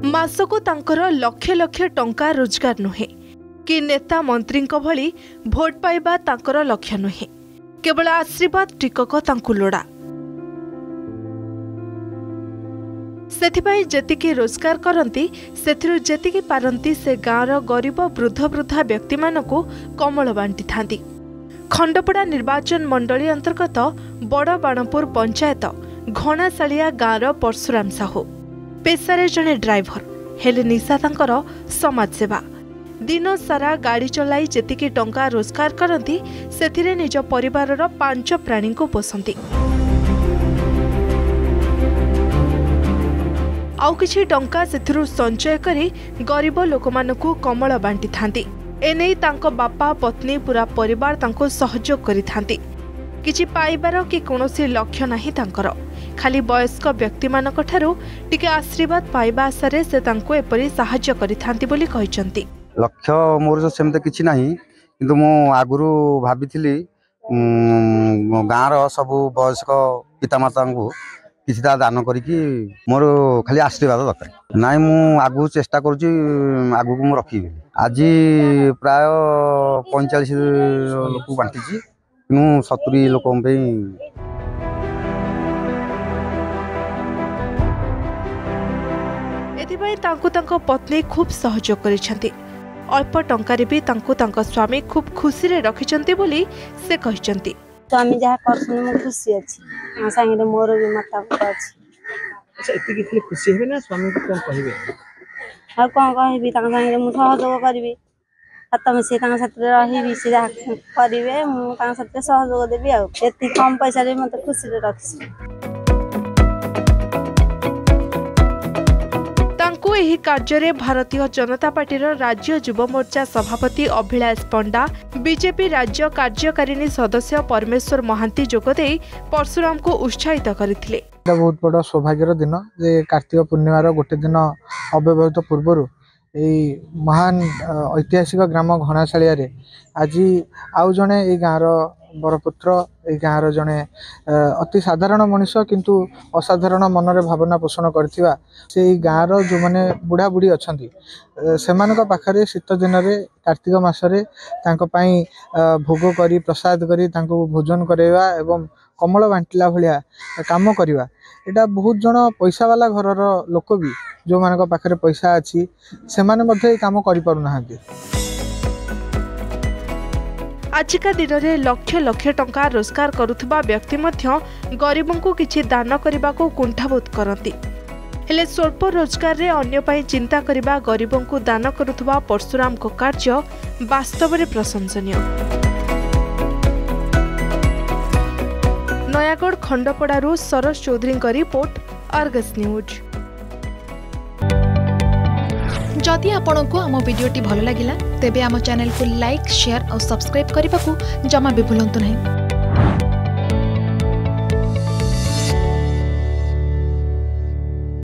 ମାସକୁ ତାଙ୍କର ଲକ୍ଷ ଲକ୍ଷ ଟଙ୍କା ରୋଜଗାର ନୁହେଁ। କି ନେତା ମନ୍ତ୍ରୀଙ୍କ ଭଳି ଭୋଟ ପାଇବା ତାଙ୍କର ଲକ୍ଷ୍ୟ ନୁହେଁ। କେବଳ ଆଶୀର୍ବାଦ ଟିକକ ତାଙ୍କୁ ଲୋଡ଼ା। ସେଥିପାଇଁ ଯେତିକି ରୋଜଗାର କରନ୍ତି ସେଥିରୁ ଯେତିକି ପାରନ୍ତି ସେ ଗାଁର ଗରିବ ବୃଦ୍ଧ ବୃଦ୍ଧା ବ୍ୟକ୍ତିମାନଙ୍କୁ କମଳ ବାଣ୍ଟିଥାନ୍ତି। ଖଣ୍ଡପଡ଼ା ନିର୍ବାଚନ ମଣ୍ଡଳୀ ଅନ୍ତର୍ଗତ ବଡ଼ ବାଣପୁର ପଞ୍ଚାୟତ ଘଣାଶାଳିଆ ଗାଁର ପରଶୁରାମ ସାହୁ। ପେଶାରେ ଜଣେ ଡ୍ରାଇଭର ହେଲେ ନିଶା ତାଙ୍କର ସମାଜସେବା ଦିନ ସାରା ଗାଡ଼ି ଚଲାଇ ଯେତିକି ଟଙ୍କା ରୋଜଗାର କରନ୍ତି ସେଥିରେ ନିଜ ପରିବାରର ପାଞ୍ଚ ପ୍ରାଣୀଙ୍କୁ ପୋଷନ୍ତି। ଆଉ କିଛି ଟଙ୍କା ସେଥିରୁ ସଞ୍ଚୟ କରି ଗରିବ ଲୋକମାନଙ୍କୁ କମଳ ବାଣ୍ଟିଥାନ୍ତି। ଏନେଇ ତାଙ୍କ ବାପା ପତ୍ନୀ ପୁରା ପରିବାର ତାଙ୍କୁ ସହଯୋଗ କରିଥାନ୍ତି। କିଛି ପାଇବାର କି କୌଣସି ଲକ୍ଷ୍ୟ ନାହିଁ ତାଙ୍କର। ଖାଲି ବୟସ୍କ ବ୍ୟକ୍ତିମାନଙ୍କଠାରୁ ଟିକେ ଆଶୀର୍ବାଦ ପାଇବା ଆଶାରେ ସେ ତାଙ୍କୁ ଏପରି ସାହାଯ୍ୟ କରିଥାନ୍ତି ବୋଲି କହିଛନ୍ତି। ଲକ୍ଷ୍ୟ ମୋର ସେମିତି କିଛି ନାହିଁ କିନ୍ତୁ ମୁଁ ଆଗରୁ ଭାବିଥିଲି ଗାଁର ସବୁ ବୟସ୍କ ପିତାମାତାଙ୍କୁ କିଛିଟା ଦାନ କରିକି ମୋର ଖାଲି ଆଶୀର୍ବାଦ ଦରକାର। ନାଇଁ ମୁଁ ଆଗକୁ ଚେଷ୍ଟା କରୁଛି ଆଗକୁ ମୁଁ ରଖିବି। ଆଜି ପ୍ରାୟ ପଇଁଚାଳିଶ ଲୋକକୁ ବାଣ୍ଟିଛି ମୁଁ ସତୁରି ଲୋକଙ୍କ ପାଇଁ ଏଥିପାଇଁ ତାଙ୍କୁ ତାଙ୍କ ପତ୍ନୀ ଖୁବ୍ ସହଯୋଗ କରିଛନ୍ତି। ଅଳ୍ପ ଟଙ୍କାରେ ବି ତାଙ୍କୁ ତାଙ୍କ ସ୍ୱାମୀ ଖୁବ୍ ଖୁସିରେ ରଖିଛନ୍ତି ବୋଲି ସେ କହିଛନ୍ତି। ସ୍ୱାମୀ ଯାହା କରୁଛନ୍ତି ମୁଁ ଖୁସି ଅଛି। ମୋ ସାଙ୍ଗରେ ମୋର ବି ମତାମତ ଅଛି। ଆଚ୍ଛା ଏତିକି ଖାଲି ଖୁସି ହେବେ ନା ସ୍ୱାମୀଙ୍କୁ କ'ଣ କହିବେ? ଆଉ କ'ଣ କହିବି? ତାଙ୍କ ସାଙ୍ଗରେ ମୁଁ ସହଯୋଗ କରିବି। ହାତ ମିଶେଇ ତାଙ୍କ ସାଥିରେ ରହିବି ସେ ଯାହା କରିବେ ମୁଁ ତାଙ୍କ ସାଥିରେ ସହଯୋଗ ଦେବି ଆଉ। ଏତିକି କମ୍ ପଇସାରେ ବି ମୋତେ ଖୁସିରେ ରଖିଛି ଏହି କାର୍ଯ୍ୟରେ ଭାରତୀୟ ଜନତା ପାର୍ଟିର ରାଜ୍ୟ ଯୁବ ମୋର୍ଚ୍ଚା ସଭାପତି ଅଭିଳାଷ ପଣ୍ଡା ବିଜେପି ରାଜ୍ୟ କାର୍ଯ୍ୟକାରିଣୀ ସଦସ୍ୟ ପରମେଶ୍ୱର ମହାନ୍ତି ଯୋଗଦେଇ ପରଶୁରାମଙ୍କୁ ଉତ୍ସାହିତ କରିଥିଲେ। ଏଇଟା ବହୁତ ବଡ଼ ସୌଭାଗ୍ୟର ଦିନ ଯେ କାର୍ତ୍ତିକ ପୂର୍ଣ୍ଣିମାର ଗୋଟେ ଦିନ ଅବ୍ୟବହିତ ପୂର୍ବରୁ ଏଇ ମହାନ ଅ, ଐତିହାସିକ ଗ୍ରାମ ଘଣାଶାଳିଆରେ ଆଜି ଆଉ ଜଣେ ଏଇ ଗାଁର ବରପୁତ୍ର ଏଇ ଗାଁର ଜଣେ ଅତି ସାଧାରଣ ମଣିଷ କିନ୍ତୁ ଅସାଧାରଣ ମନରେ ଭାବନା ପୋଷଣ କରିଥିବା ସେଇ ଗାଁର ଯେଉଁମାନେ ବୁଢ଼ାବୁଢ଼ୀ ଅଛନ୍ତି ଅ, ସେମାନଙ୍କ ପାଖରେ ଶୀତ ଦିନରେ କାର୍ତ୍ତିକ ମାସରେ ତାଙ୍କ ପାଇଁ ଭୋଗ କରି ପ୍ରସାଦ କରି ତାଙ୍କୁ ଭୋଜନ କରାଇବା ଏବଂ କମଳ ବାଣ୍ଟିଲା ଭଳିଆ କାମ କରିବା। ଏଇଟା ବହୁତ ଜଣ ପଇସା ବାଲା ଘରର ଲୋକ ବି ଯେଉଁମାନଙ୍କ ପାଖରେ ପଇସା ଅଛି ସେମାନେ ମଧ୍ୟ ଏଇ କାମ କରିପାରୁନାହାନ୍ତି। ଆଜିକା ଦିନରେ ଲକ୍ଷ ଲକ୍ଷ ଟଙ୍କା ରୋଜଗାର କରୁଥିବା ବ୍ୟକ୍ତି ମଧ୍ୟ ଗରିବଙ୍କୁ କିଛି ଦାନ କରିବାକୁ କୁଣ୍ଠାବୋଧ କରନ୍ତି। ହେଲେ ସ୍ୱଳ୍ପ ରୋଜଗାରରେ ଅନ୍ୟ ପାଇଁ ଚିନ୍ତା କରିବା ଗରିବଙ୍କୁ ଦାନ କରୁଥିବା ପରଶୁରାମଙ୍କ କାର୍ଯ୍ୟ ବାସ୍ତବରେ ପ୍ରଶଂସନୀୟ। ନୟାଗଡ଼ ଖଣ୍ଡପଡ଼ାରୁ ସରୋଜ ଚୌଧୁରୀଙ୍କ ରିପୋର୍ଟ ଅର୍ଗସ୍ ନ୍ୟୁଜ୍। जदि आपण आम भिडी भल लगा तेब आम चेल्क लाइक सेयार और सब्सक्राइब करने को जमा भी भूलु ना